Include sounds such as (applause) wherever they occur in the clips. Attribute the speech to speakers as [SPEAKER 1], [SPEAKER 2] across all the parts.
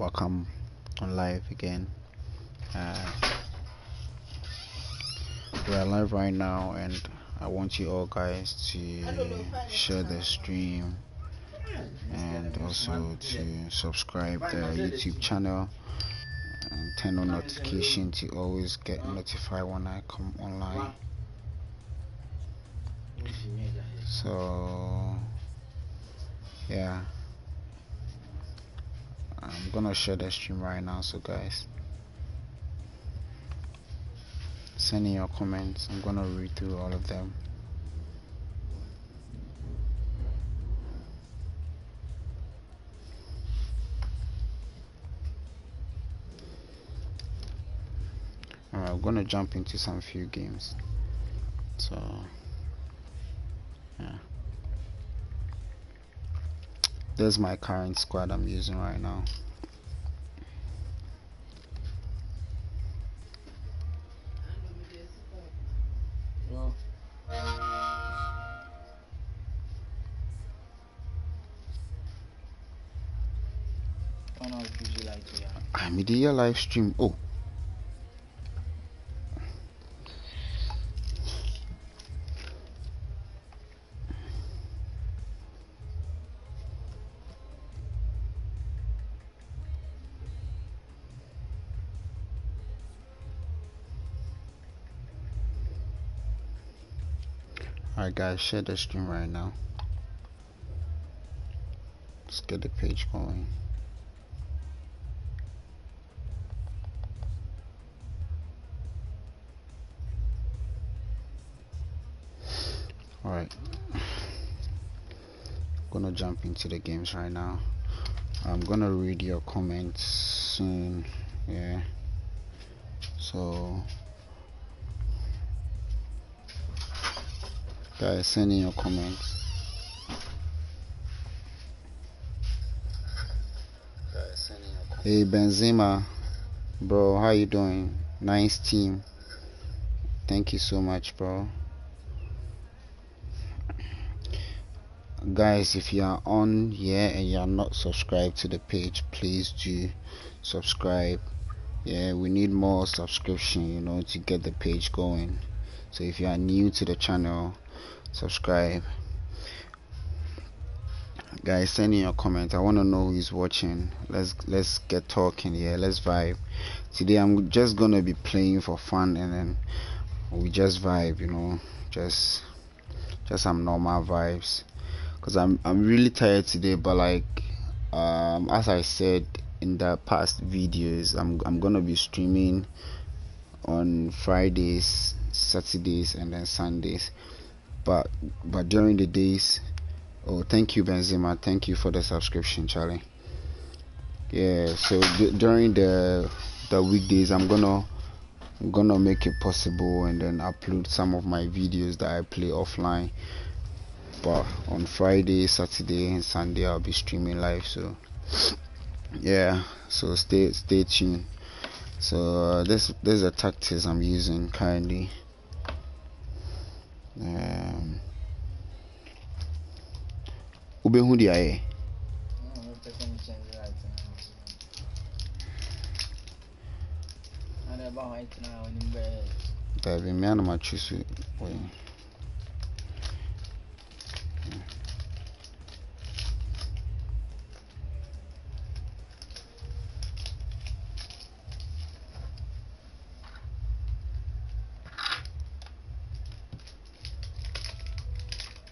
[SPEAKER 1] welcome on live again. Uh, we are live right now and I want you all guys to share the stream and also to subscribe the YouTube channel and turn on notification to always get notified when I come online. So yeah I'm gonna share the stream right now so guys send in your comments. I'm gonna read through all of them. Alright, I'm gonna jump into some few games. So yeah this is my current squad I'm using right now. I'm media live stream? Oh Alright guys, share the stream right now. Let's get the page going. Alright. Gonna jump into the games right now. I'm gonna read your comments soon. Yeah. So guys send in your comments. Hey benzema bro how you doing? Nice team. Thank you so much bro. Guys if you are on here and you are not subscribed to the page please do subscribe. Yeah we need more subscription you know to get the page going. So if you are new to the channel subscribe. Guys send in your comment i want to know who's watching. Let's let's get talking here. Let's vibe. Today i'm just gonna be playing for fun and then we just vibe you know. Just just some normal vibes. Because i'm i'm really tired today but like um as i said in the past videos i'm i'm gonna be streaming on fridays saturdays and then sundays but but during the days oh thank you benzema. Thank you for the subscription charlie. Yeah so d- during the the weekdays i'm gonna i'm gonna make it possible and then upload some of my videos that i play offline. But on friday saturday and sunday i'll be streaming live so yeah so stay stay tuned. So uh, this this is tactics i'm using currently wobɛhu deɛ ayɛ baabi mmea na matwe so wɔ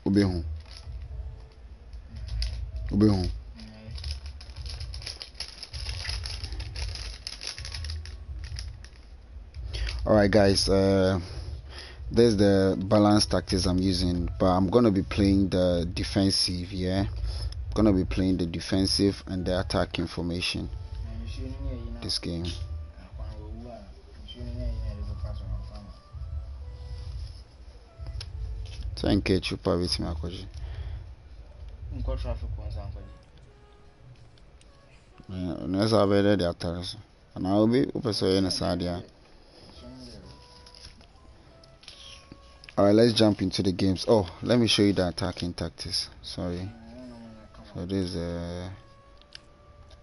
[SPEAKER 1] wobɛhu wobɛhu alright guys uh, there's the balance tactics i'm using but i'm gonna be playing the defensive yeah? I'm gonna be playing the defensive and the attack information. This game nka chupa bɛtumi akɔgye na sɛ wobɛyɛ dɛ de atare so anaa obi wopɛ sɛ ɔyɛ no saa deɛ a Alright, let's jump into the games. Oh, let me show you the attacking tactics. Sorry. So this is uh,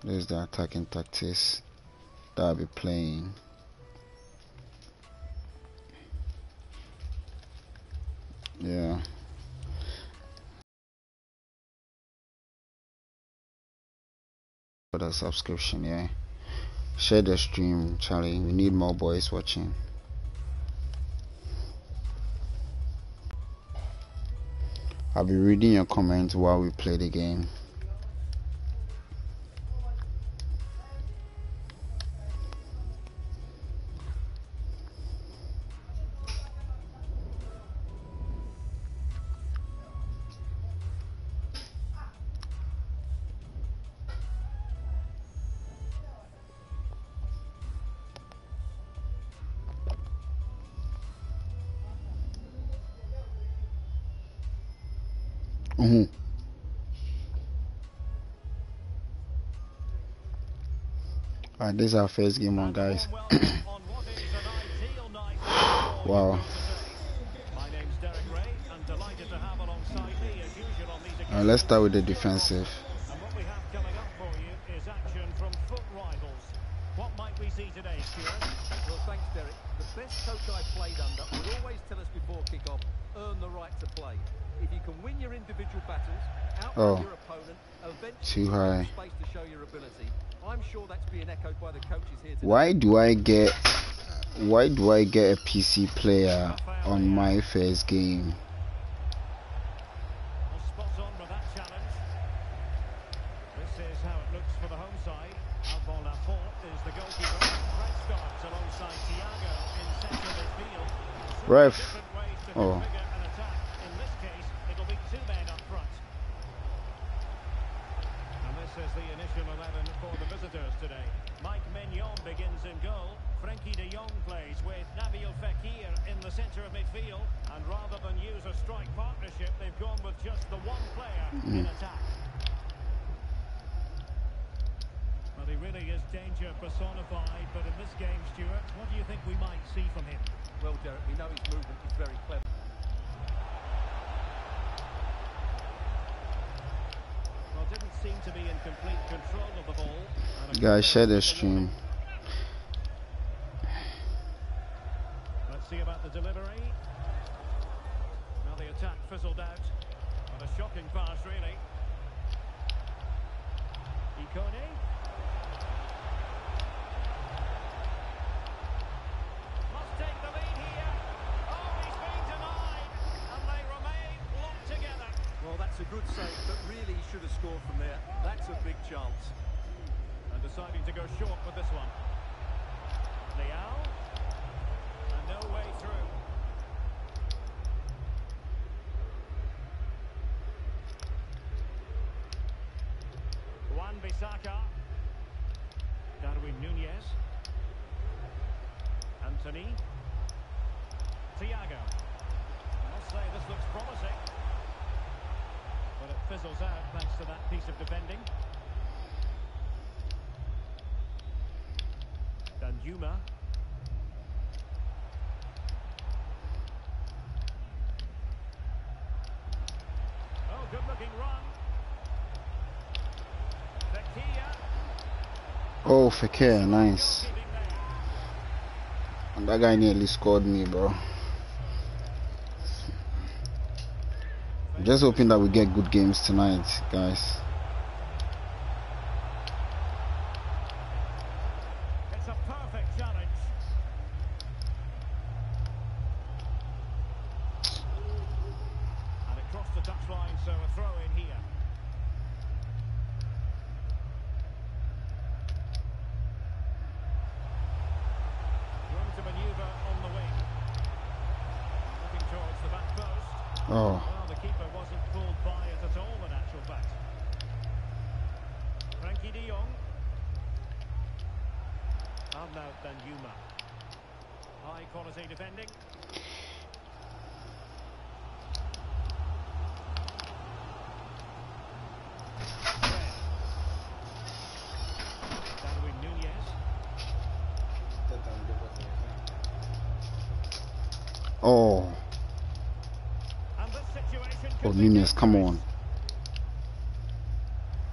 [SPEAKER 1] This is the attacking tactics that I'll be playing. Yeah. For the subscription, yeah. Share the stream, Charlie. We need more boys watching. I'll be reading your comments while we play the game. This is our first game on, guys. (clears throat) wow. Let's start with the defensive.
[SPEAKER 2] And what we have coming up for you is action from FUT Rivals. What might we see today, Stuart?
[SPEAKER 3] Well, thanks, Derek. The best coach I played under would always tell us before kick-off, earn the right to play. If you can win your individual battles, outrun
[SPEAKER 1] Oh.
[SPEAKER 3] your opponent, eventually
[SPEAKER 1] Too
[SPEAKER 3] you have
[SPEAKER 1] high.
[SPEAKER 3] space to show your ability. I'm sure that's being echoed by the coaches here today.
[SPEAKER 1] Why do I get why do I get a PC player on my first game?
[SPEAKER 2] Well, spot is the initial 11 for the visitors today. Mike Maignan begins in goal. Frenkie de Jong plays with Nabil Fekir in the centre of midfield. And rather than use a strike partnership, they've gone with just the one player in hmm. attack. Well, he really is danger personified, but in this game, Stuart, what do you think we might see from him?
[SPEAKER 3] Well, Derek, we know his movement is very clever.
[SPEAKER 2] Well, didn't seem to be in complete control of the ball. And a
[SPEAKER 1] Guys, share
[SPEAKER 2] in
[SPEAKER 1] stream.
[SPEAKER 2] Let's see about the delivery. Now the attack fizzled out. And a shocking pass, really. Ikone.
[SPEAKER 3] Good save, but really should have scored from there. That's a big chance.
[SPEAKER 2] And deciding to go short with this one. Leao. And no way through. Wan-Bissaka. Darwin Nunez. Antony. Thiago. I must say this looks promising. Fizzles out thanks to that piece of defending. Danjuma. Oh, good looking run. Fekir.
[SPEAKER 1] Oh, Fekir, nice. And that guy nearly scored me, bro. Just hoping that we get good games tonight, guys.
[SPEAKER 2] It's a perfect challenge. And it crossed the touchline, so a throw in here. Room to manoeuvre on the wing. Looking towards the back post.
[SPEAKER 1] Oh,
[SPEAKER 2] Well, the keeper wasn't fooled by it at all, in actual fact. Frenkie de Jong. And now Danjuma. High quality defending.
[SPEAKER 1] Oh,
[SPEAKER 2] And this situation
[SPEAKER 1] oh, Nunez, come on.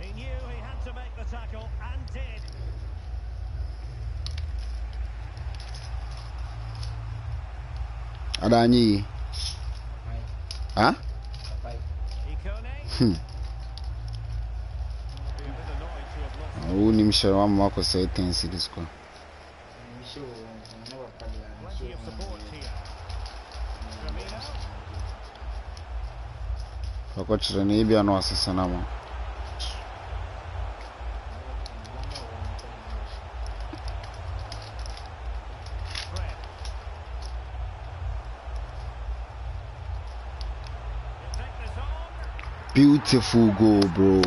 [SPEAKER 2] He knew he had to make the tackle and
[SPEAKER 1] adanyi yi ah
[SPEAKER 2] Ikone.
[SPEAKER 1] hmm
[SPEAKER 2] Be a bit annoyed to have lost
[SPEAKER 1] wonim hyɛ wama akɔsɛe 10 cities kɔ
[SPEAKER 2] plenty of support here. Firmino.
[SPEAKER 1] ɔkɔkyerɛ no ebia na wasesa no ama
[SPEAKER 2] Fred. He'll take this on.
[SPEAKER 1] Beautiful goal bro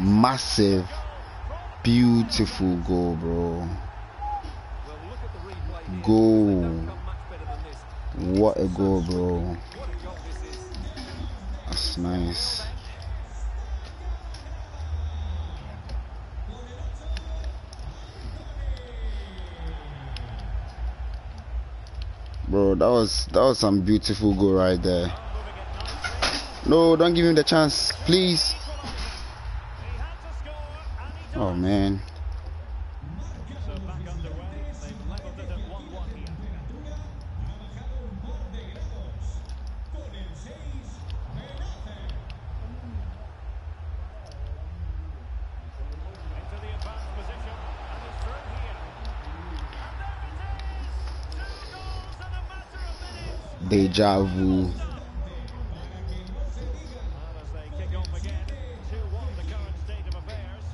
[SPEAKER 1] massive beautiful goal bro. Goal. What a goal bro that's nice bro that was that was some beautiful goal right there. No don't give him the chance please. Oh man.
[SPEAKER 2] So back underway. They've levelled it at 1-1 here. Into the advanced position, and he's through here. And there it is! Two goals in a matter of minutes!
[SPEAKER 1] deja vu
[SPEAKER 2] And as they kick off again, 2-1 the current state of affairs.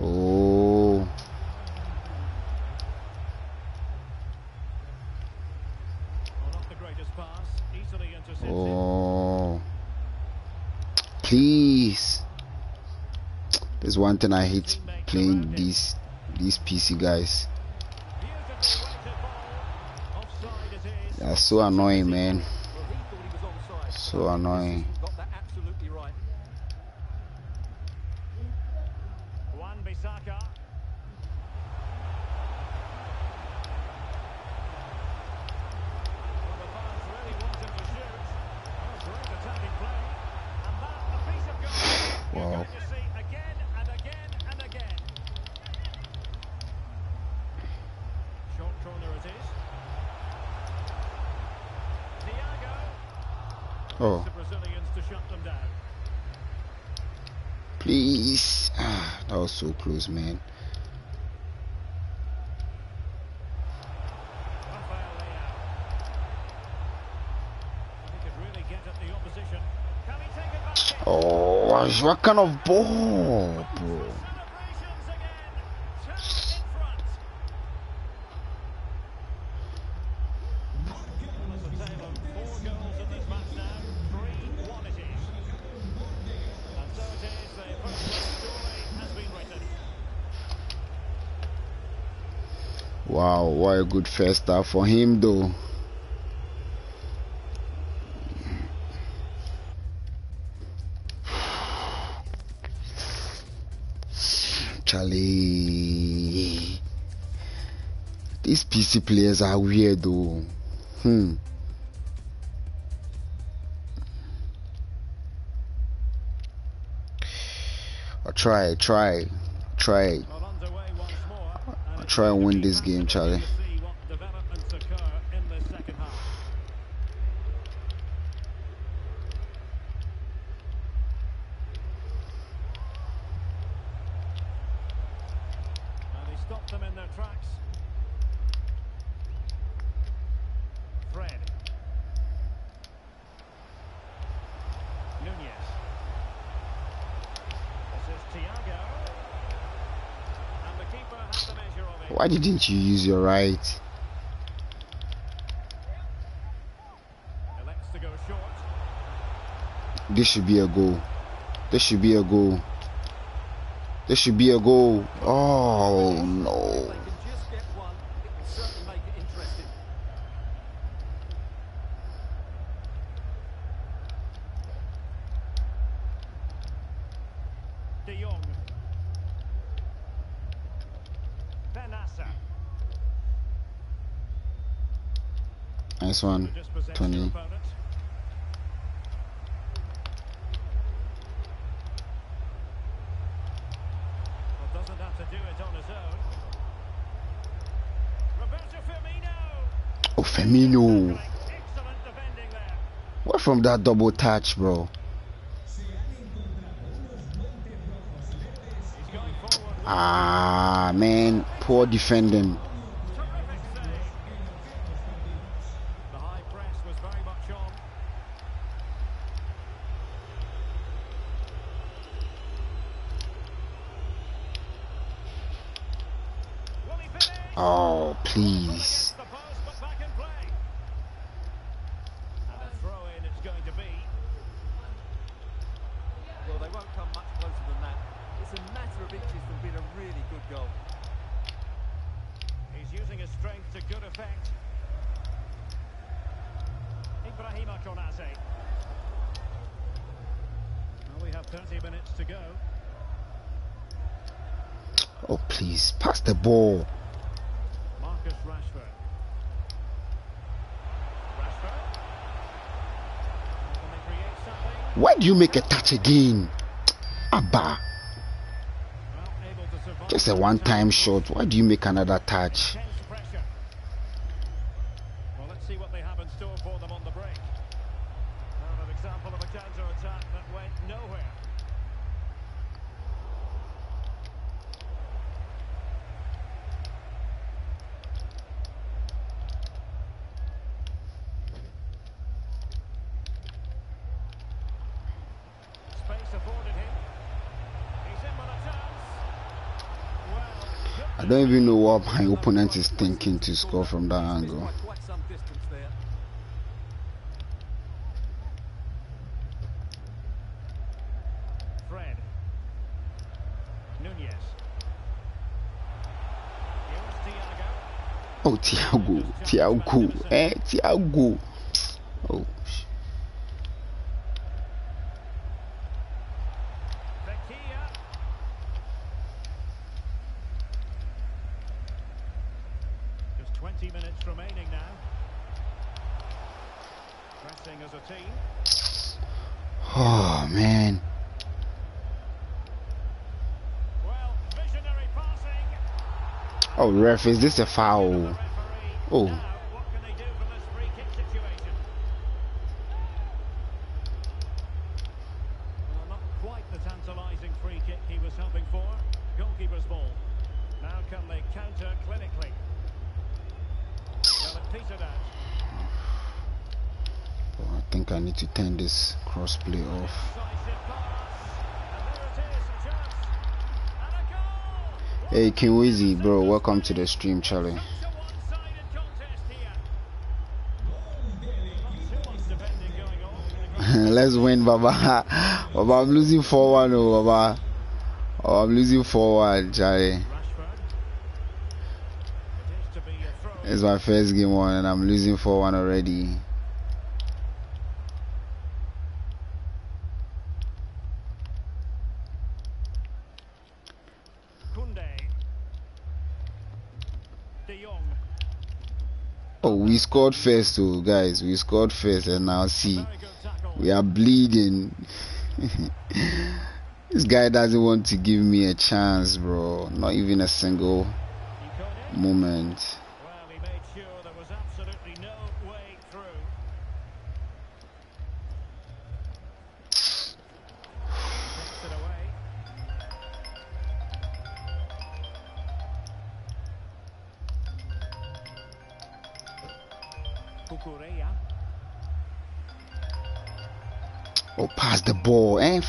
[SPEAKER 1] oh
[SPEAKER 2] Well, not the greatest pass, easily intercepted.
[SPEAKER 1] oh please. There's one thing i hate playing these these pc guys. They're so annoying man. So annoying
[SPEAKER 3] Got that absolutely right.
[SPEAKER 2] Wan-Bissaka. Well, the fans really want him to shoot. Oh, great attacking play. And that, a piece of goal. You're
[SPEAKER 1] Wow.
[SPEAKER 2] going to see again and again and again. Short corner it is. Thiago.
[SPEAKER 1] oh
[SPEAKER 2] The Brazilians to shut them down.
[SPEAKER 1] please ah, that was so close man
[SPEAKER 2] Rafael Leao. He could really get at the opposition. Can he take advantage?
[SPEAKER 1] oh what- what kind of ball bro
[SPEAKER 2] Celebrations again. Two in front. Well, it's a tale of four goals in this match now. Three-one it is. And so it is. The first story has been written.
[SPEAKER 1] Wow what a good first start for him though Charlie. These PC players are weird though. Hmm. I'll try, try, try.
[SPEAKER 2] Well, underway once more.
[SPEAKER 1] I'll try and win this game, Charlie.
[SPEAKER 2] See what developments occur in the second half. And he stopped them in their tracks. Fred. Nunez. This is Thiago. And the keeper has the measure of it.
[SPEAKER 1] Why didn't you use your right?
[SPEAKER 2] Elects to go short.
[SPEAKER 1] This should be a goal. This should be a goal. This should be a goal. Oh no.
[SPEAKER 3] They can just get one. It will certainly make it interesting.
[SPEAKER 2] De Jong. Bennacer.
[SPEAKER 1] Nice one.
[SPEAKER 2] Dispossessed
[SPEAKER 1] 20.
[SPEAKER 2] their opponent. Well, doesn't have to do it on his own. Roberto Firmino.
[SPEAKER 1] Firmino.
[SPEAKER 2] Excellent defending.
[SPEAKER 1] What from that double touch, bro?
[SPEAKER 2] He's going forward.
[SPEAKER 1] Ah, man, poor defending.
[SPEAKER 2] Terrific save. The high press was very much on. Will he finish?
[SPEAKER 1] Oh, please.
[SPEAKER 2] Against the post, but back in play. And a throw in it's going to be.
[SPEAKER 3] Well, they won't come much closer than that. It's a matter of inches from being a really good goal.
[SPEAKER 2] He's using his strength to good effect. Ibrahima Konate. Well, we have 30 minutes to go.
[SPEAKER 1] Oh, please, pass the ball.
[SPEAKER 2] Marcus Rashford. Rashford. Can they create something?
[SPEAKER 1] Why do you make a touch again? Abba,
[SPEAKER 2] Well, able to survive
[SPEAKER 1] just a one-time shot. Why do you make another touch?
[SPEAKER 2] Intense pressure. Well, let's see what they have in store for them on the break. Now, an example of a counter-attack that went nowhere. Space afforded him. He's in with a chance. Well, good
[SPEAKER 1] I don't even know what my opponent is thinking to score from that angle.
[SPEAKER 3] by quite some distance there.
[SPEAKER 2] Fred. Nunez.
[SPEAKER 1] Oh, Thiago, Thiago, eh, Thiago. Oh, sh-
[SPEAKER 2] Fekir. Just 20 minutes remaining now. Pressing as a team.
[SPEAKER 1] oh man.
[SPEAKER 2] Well, visionary passing.
[SPEAKER 1] Oh, ref, is this a foul? Oh.
[SPEAKER 2] Now, what can they do from this free kick situation? Well, not quite the tantalising free kick he was hoping for. Goalkeeper's ball. Now can they counter clinically? Well, it petered out.
[SPEAKER 1] Oh, I think I need to turn this cross play off.
[SPEAKER 2] Decisive pass. And there it is, a chance. And a goal!
[SPEAKER 1] Hey, Kinwizi, bro, welcome to the stream, Charlie. (laughs) Let's win, Baba. (laughs) Baba, I'm losing 4 1, oh, Baba. Oh, I'm losing 4 1, Charlie. It's my first game on, and I'm losing 4 1 already.
[SPEAKER 2] Koundé. De Jong.
[SPEAKER 1] Oh, we scored first, oh, guys. We scored first, and now see. We are bleeding. (laughs) this guy doesn't want to give me a chance, bro. Not even a single moment.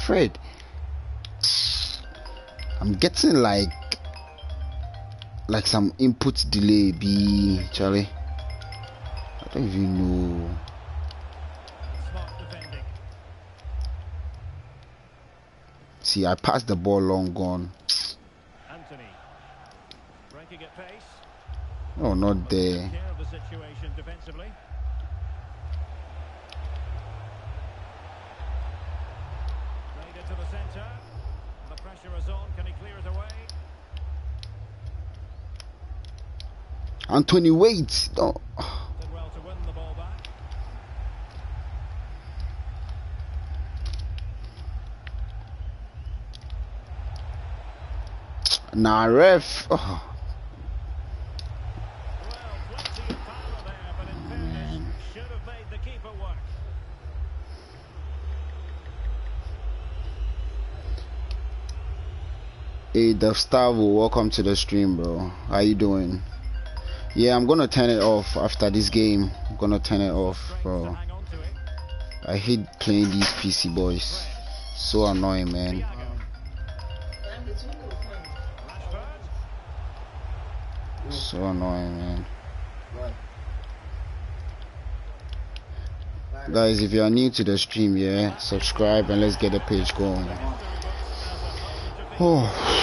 [SPEAKER 1] Fred. I'm getting like like some input delay, be Charlie. I don't even know. See, I passed the ball long gone.
[SPEAKER 2] Antony. Breaking at pace.
[SPEAKER 1] Oh, not there.
[SPEAKER 2] care of the situation defensively. Played into the pressure is on. Can he clear it away?
[SPEAKER 1] Antony, wait. Don't.
[SPEAKER 2] Well to win the ball back.
[SPEAKER 1] Nah, ref. Oh.
[SPEAKER 2] Well, plenty of power there, but in
[SPEAKER 1] Gustavo, welcome to the stream, bro. How you doing? Yeah, I'm gonna turn it off after this game. I'm gonna turn it off, bro. I hate playing these PC boys. So annoying, man. So annoying, man. Guys, if you are new to the stream, yeah, subscribe and let's get the page going. Oh,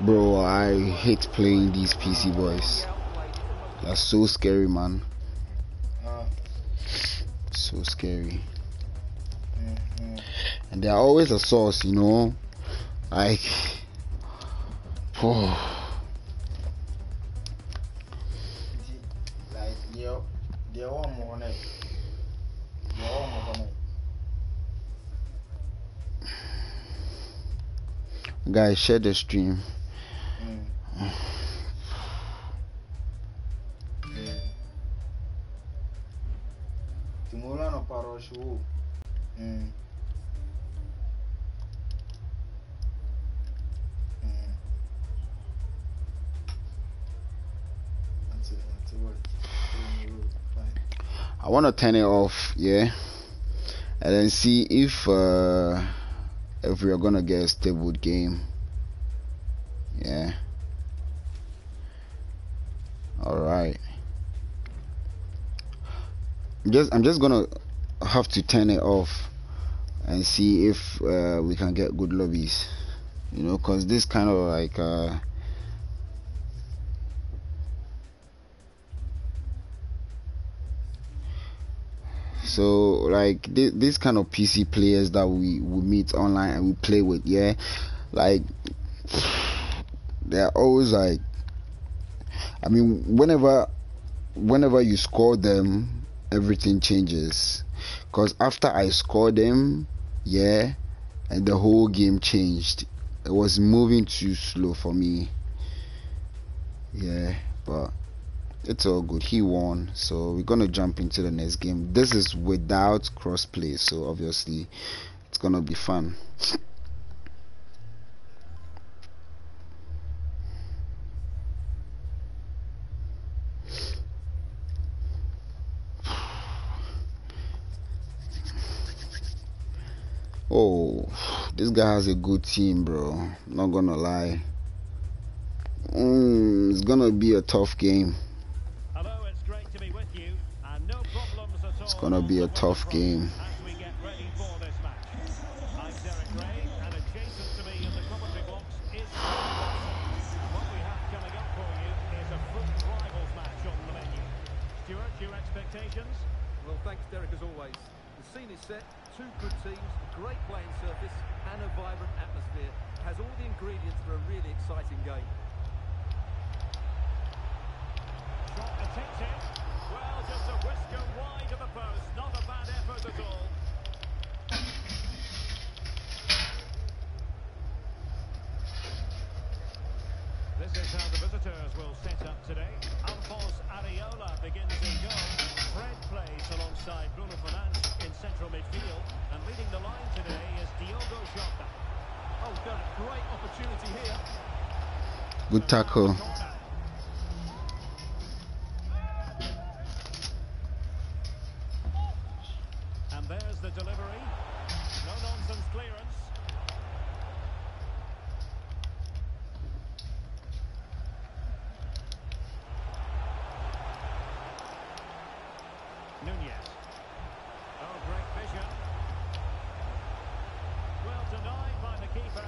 [SPEAKER 1] bro, I hate playing these PC boys. They're so scary, man. So scary. And they're always a source, you know. Like, oh, guys, share the stream.
[SPEAKER 4] What? Mm.
[SPEAKER 1] I want to turn it off, yeah, and then see if uh, if we are gonna get a stable game. Yeah. All right. Just I'm just gonna have to turn it off and see if uh, we can get good lobbies. You know, cause this kind of like uh, so like th- this kind of pc players that we we meet online and we play with yeah like they're always like i mean whenever whenever you score them everything changes because after i scored them yeah and the whole game changed it was moving too slow for me yeah but it's all good. He won, so we're gonna jump into the next game. This is without crossplay, so obviously it's gonna be fun. Oh, this guy has a good team, bro. Not gonna lie. Mm, it's gonna be a tough game.
[SPEAKER 2] Hello, it's great to be with you. And no problems at all.
[SPEAKER 1] It's gonna be a tough game.
[SPEAKER 2] As we get ready for this match. I'm Derek Ray, and adjacent to me in the commentary box is Stuart Watson. What we have coming up for you is a FUT Rivals match on the menu. Stuart, your expectations?
[SPEAKER 3] Well, thanks, Derek, as always. The scene is set, two good teams, a great playing surface, and a vibrant atmosphere. Has all the ingredients for a really exciting game.
[SPEAKER 2] Shot attempted. Well, just a whisker wide of the post. Not a bad effort at all. This is how the visitors will set up today. Alphonse Areola begins in goal. Fred plays alongside Bruno Fernandes in central midfield. And leading the line today is Diogo Jota.
[SPEAKER 3] Oh, Derek, great opportunity here.
[SPEAKER 1] Good tackle.
[SPEAKER 2] Corner. And there's the delivery. No nonsense clearance. Nunez. Oh, great vision. Well denied by the keeper.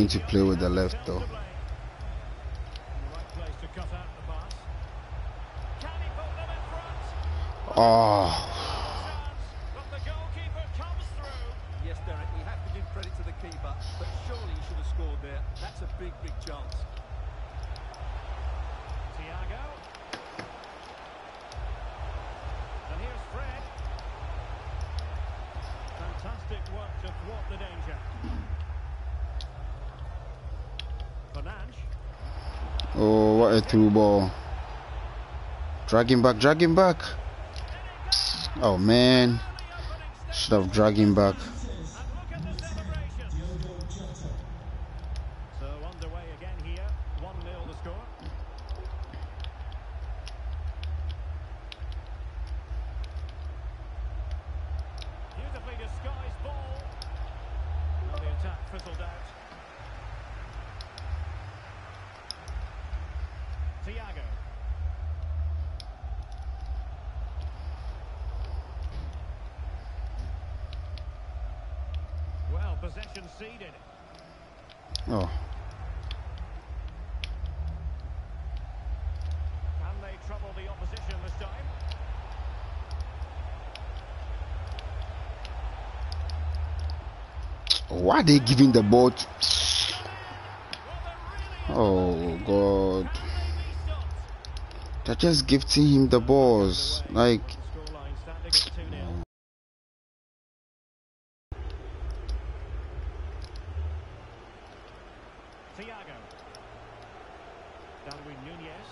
[SPEAKER 1] Going to play with the left though.
[SPEAKER 2] The right place to cut out the pass. Can he put them in front?
[SPEAKER 1] Oh,
[SPEAKER 2] But the goalkeeper comes through.
[SPEAKER 3] Yes, Derek, we have to give credit to the keeper, but surely he should have scored there. That's a big, big chance.
[SPEAKER 2] Thiago. And here's Fred. Fantastic work to thwart the danger. Fernandes.
[SPEAKER 1] oh, what a through ball! Drag him back, drag him back. Oh man, should have dragged him back.
[SPEAKER 2] And look at the celebration. So underway again Thiago. Well, possession ceded.
[SPEAKER 1] Oh,
[SPEAKER 2] Can they trouble the opposition this time?
[SPEAKER 1] why are they giving the ball? To... Oh God, they're just gifting him the balls. Like,
[SPEAKER 2] Scoreline standing at 2-0. Thiago. Darwin Nunez.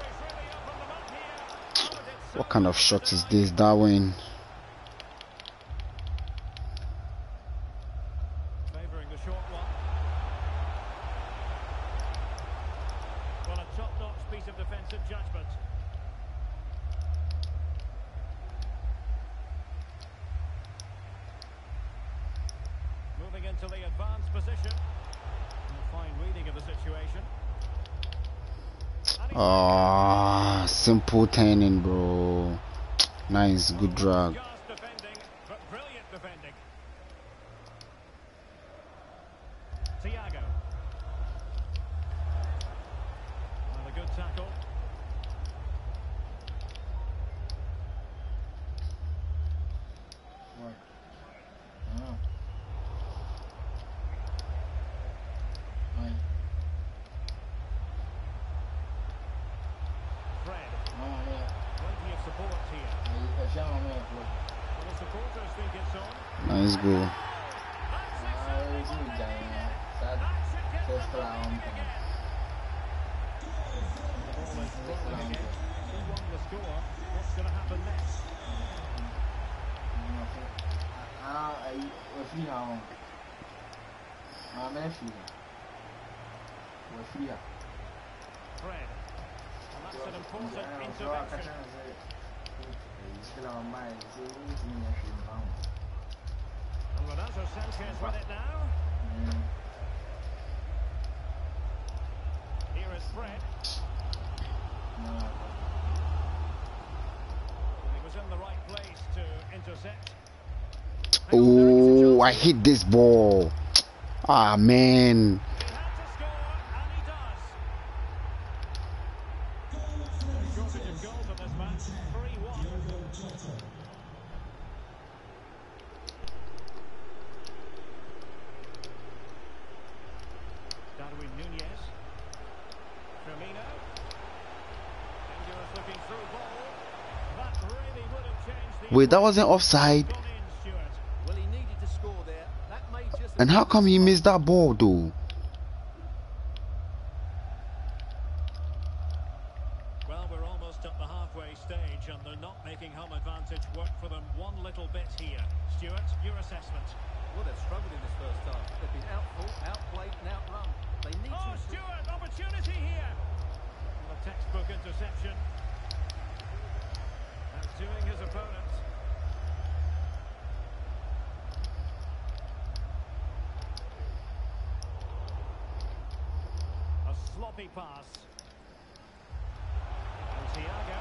[SPEAKER 2] He's really opened them up here. And it's
[SPEAKER 1] what kind of shot is this, Darwin?
[SPEAKER 2] Favouring the short one. Well, a top-notch piece of defensive judgment. Moving into the advanced position. A fine reading of the situation.
[SPEAKER 1] Ah, simple turning, bro. Nice, good drag.
[SPEAKER 2] Just defending, but brilliant defending. Thiago. Well, a good tackle.
[SPEAKER 4] What? Ah. Ai,
[SPEAKER 2] Fred.
[SPEAKER 4] ah, é.
[SPEAKER 2] Plenty of support here.
[SPEAKER 4] Aí, eu chamo a minha flor.
[SPEAKER 2] Well, the supporters think it's on.
[SPEAKER 1] Nice goal.
[SPEAKER 2] That's it,
[SPEAKER 4] Ah, eu
[SPEAKER 2] certainly
[SPEAKER 4] uso o Jai, né? Sabe?
[SPEAKER 2] That should get
[SPEAKER 4] First
[SPEAKER 2] them
[SPEAKER 4] round.
[SPEAKER 2] moving again. The ball is rolling again. 2-1 the score. What's going to happen next?
[SPEAKER 4] Ah, aí, eu fui não. Ah, minha filha. Eu fui já.
[SPEAKER 2] Fred. And that's an important
[SPEAKER 4] É, eu só a caixa
[SPEAKER 2] intervention.
[SPEAKER 4] não sei. Isso que ela mais, eu uso minha filha, não.
[SPEAKER 2] And Renato Sanches with it now. Here is Fred. He was in the right place to intercept.
[SPEAKER 1] Oh, I hit this ball. Ah, man.
[SPEAKER 2] He had to score, and he does. No shortage of goals in this match. 3-1. Darwin Nunez. Firmino. Dangerous looking through ball. That really would have changed the
[SPEAKER 1] Wait, that wasn't offside.
[SPEAKER 2] Gone in, Stuart.
[SPEAKER 3] Well, he needed to score there. That wasn't offside.
[SPEAKER 1] And how come he missed that ball, though?
[SPEAKER 2] Well, we're almost at the halfway stage, and they're not making home advantage work for them one little bit here. Stuart, your assessment.
[SPEAKER 3] Well, they've struggled in this first half. They've been outfought, outplayed, and outrun. They need
[SPEAKER 2] Oh,
[SPEAKER 3] to...
[SPEAKER 2] Stuart, opportunity here. Well, a textbook interception. Outdoing his opponent. Pass. And Thiago.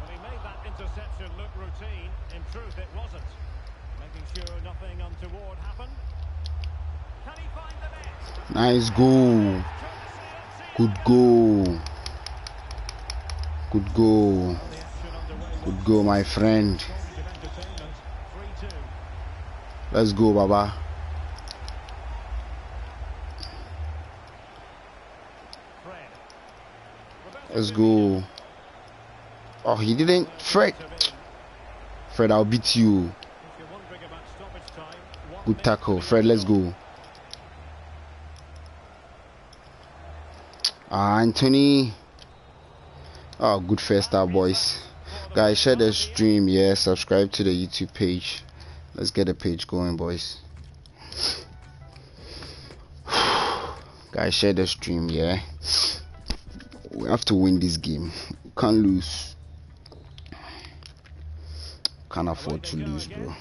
[SPEAKER 2] Well, he made that interception look routine. In truth, it wasn't. Making sure nothing untoward happened. Can he find the net?
[SPEAKER 1] Nice goal. Good goal. Good goal. Good goal, my friend. Let's go, Baba. Let's go. Oh, he didn't. Fred. Fred, I'll beat you. Good tackle. Fred, let's go. Ah, Antony. Oh, good first start, boys. Guys, share the stream. Yeah, subscribe to the YouTube page. Let's get the page going, boys. (sighs) Guys, share the stream. Yeah, we have to win this game. We can't lose. Can't afford to lose, bro.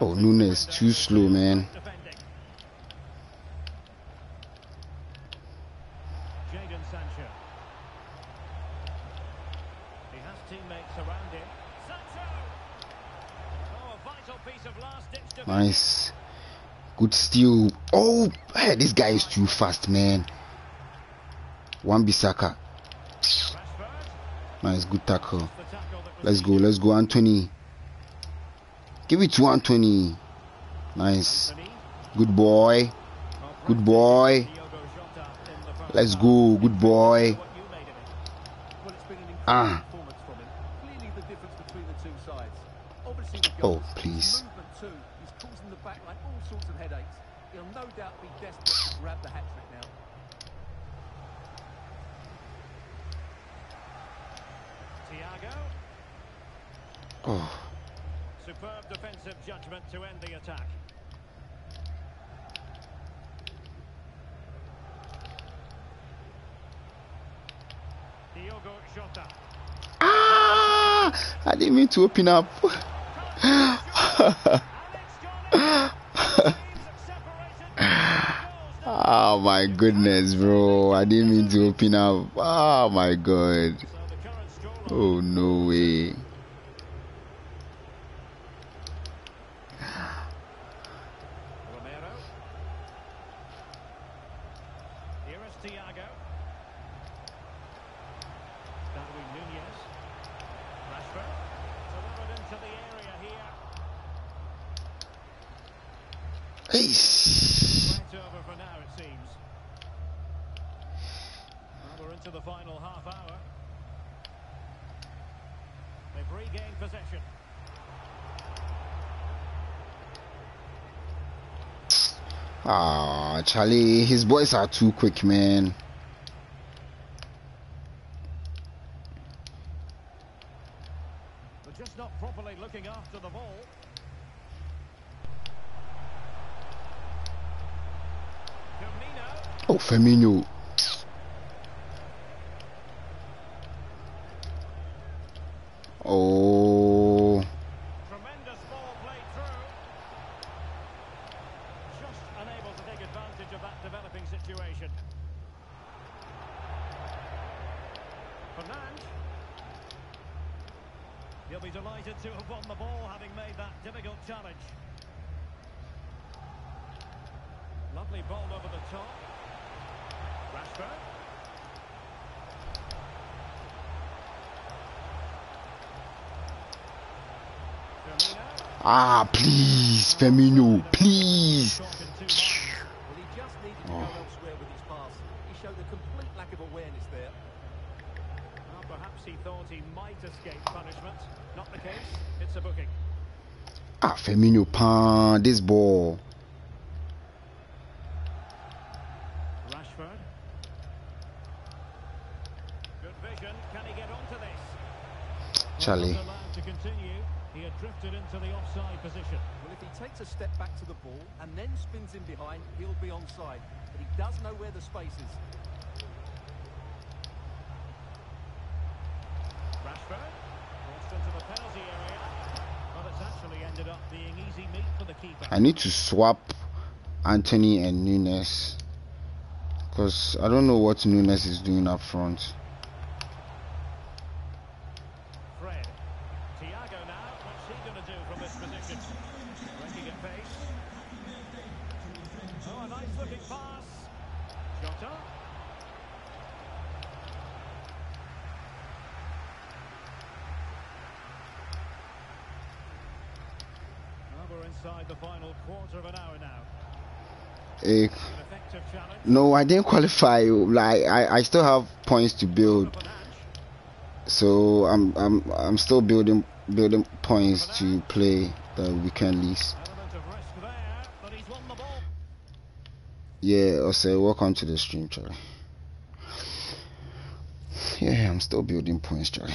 [SPEAKER 1] Oh, Nunez, too slow, man. Steal. Oh, hey, this guy is too fast, man. Wan-Bissaka.
[SPEAKER 2] Rashford.
[SPEAKER 1] Nice, good tackle.
[SPEAKER 2] The tackle that was
[SPEAKER 1] Let's go, let's go, Antony. Give it to Antony. Nice. Good boy. Good boy.
[SPEAKER 2] Diogo Jota in the first
[SPEAKER 1] Let's go. Good boy.
[SPEAKER 2] What you made of it.
[SPEAKER 3] Well, it's been an incredible
[SPEAKER 1] Ah.
[SPEAKER 3] performance from him. Clearly the difference between the two sides. Obviously the
[SPEAKER 1] Oh,
[SPEAKER 3] goals.
[SPEAKER 1] please.
[SPEAKER 3] Movement too. He's causing the back line all sorts of headaches. He'll no doubt be desperate to grab the hat trick now.
[SPEAKER 2] Thiago.
[SPEAKER 1] Oh,
[SPEAKER 2] Superb defensive judgment to end the attack. Diogo Jota.
[SPEAKER 1] Ah! I didn't mean to open up. Oh my goodness, bro! I didn't mean to open up. Oh my god! Oh no way!
[SPEAKER 2] Romero. Here is Thiago. Darwin Nunez. Rashford. Delivered into the area here.
[SPEAKER 1] Hey.
[SPEAKER 2] Right over for now, it seems. Well, we're into the final half hour. They've regained possession.
[SPEAKER 1] Ah, Charlie, his boys are too quick, man.
[SPEAKER 2] They're just oh, not properly looking after the ball. Firmino.
[SPEAKER 1] Oh, Firmino. Oh,
[SPEAKER 2] Tremendous ball played through. Just unable to take advantage of that developing situation. Fernand. He'll be have won the ball, having made that difficult challenge. Lovely ball over the top. Rashford.
[SPEAKER 1] Ah, please, Firmino, please.
[SPEAKER 3] Well, he just needed to go elsewhere with his pass. He showed a complete lack of awareness there.
[SPEAKER 2] Well, perhaps he thought he might escape punishment. Not the case. It's a booking.
[SPEAKER 1] Ah, Firmino, pan this ball.
[SPEAKER 2] Rashford. Good vision. Can he get onto this?
[SPEAKER 1] Charlie.
[SPEAKER 2] To continue. He had drifted into the offside position.
[SPEAKER 3] Well, if he takes a step back to the ball and then spins in behind, he'll be onside. But he does know where the space is.
[SPEAKER 2] Rashford. Forced into the penalty area. Well, it's actually ended up being easy meat for the keeper.
[SPEAKER 1] I need to swap Antony and Nunez because I don't know what Nunez is doing up front.
[SPEAKER 2] Fred. Thiago now. What's he going to do from this position? Breaking at pace. Oh, a nice looking pass. Jota. Well, we're inside the final quarter of an hour now.
[SPEAKER 1] Eh,
[SPEAKER 2] An effective challenge.
[SPEAKER 1] no, I didn't qualify. Like I, I still have points to build, so I'm I'm I'm still building building points to play the weekend leagues. Yeah, also welcome to the stream, Charlie. Yeah, I'm still building points, Charlie.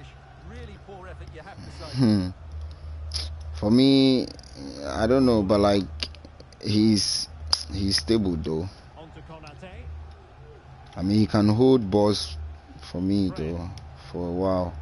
[SPEAKER 2] hmm, for me, I don't know, but like he's he's stable though. I mean, he can hold balls for me though for a while.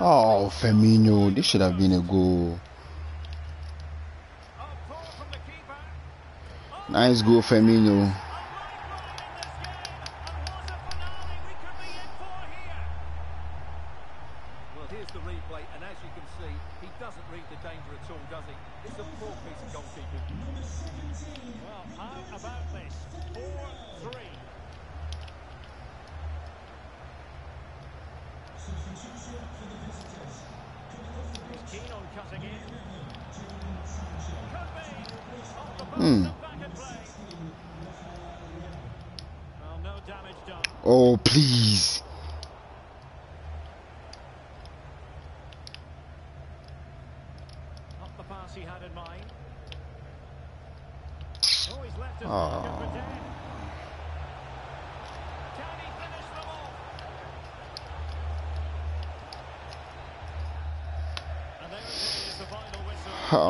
[SPEAKER 1] Oh,
[SPEAKER 2] Firmino, this should have been a goal. Nice goal, Firmino.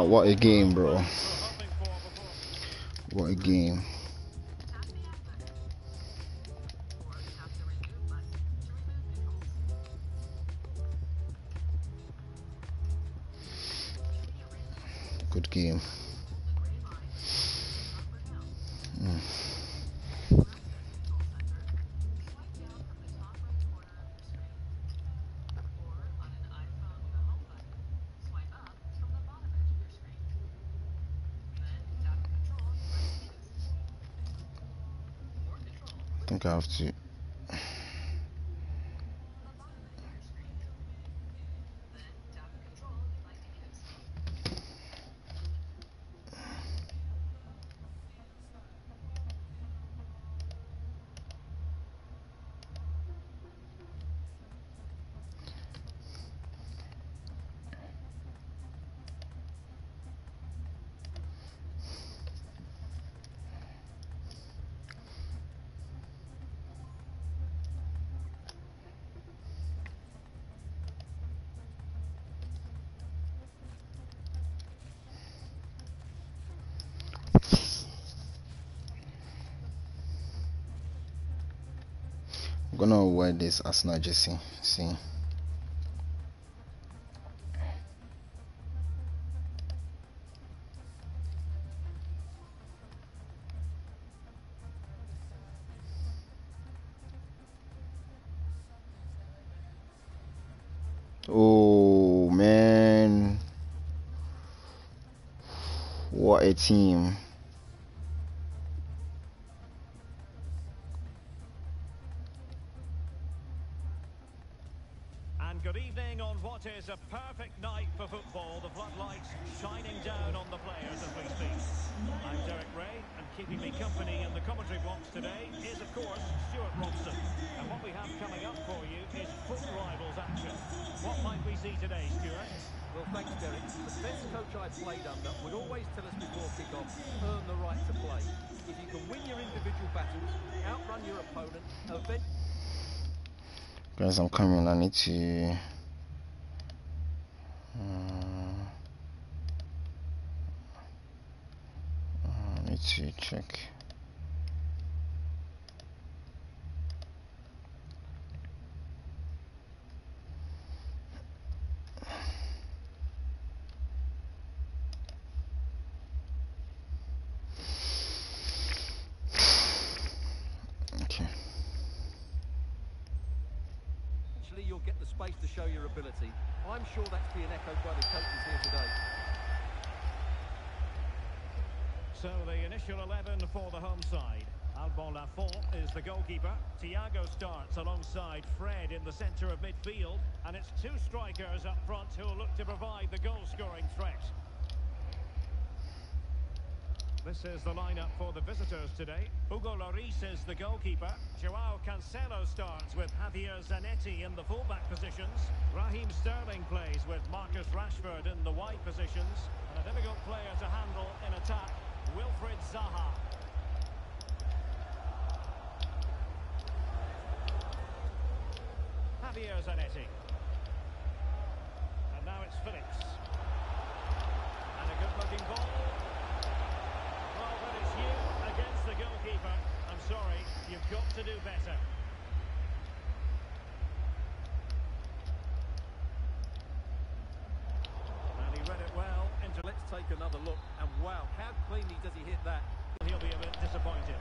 [SPEAKER 1] what a
[SPEAKER 2] game, bro. What a game. Good game. нефти don't know where this Arsenal jersey. See. Oh man, what a team!
[SPEAKER 3] You'll get the space to show your ability. I'm sure that's being echoed by the coaches here today.
[SPEAKER 2] So the initial 11 for the home side. Alban Lafont is the goalkeeper. Thiago starts alongside Fred in the centre of midfield. And it's two strikers up front who'll look to provide the goal-scoring threat. This is the lineup for the visitors today. Hugo Lloris is the goalkeeper. Joao Cancelo starts with Javier Zanetti in the fullback positions. Raheem Sterling plays with Marcus Rashford in the wide positions. And a difficult player to handle in attack, Wilfried Zaha. Javier Zanetti. And now it's Phillips. And a good-looking ball. You against the goalkeeper. I'm sorry, you've got to do better. And he read it well into...
[SPEAKER 3] Let's take another look. And wow, how cleanly does he hit that?
[SPEAKER 2] He'll be a bit disappointed.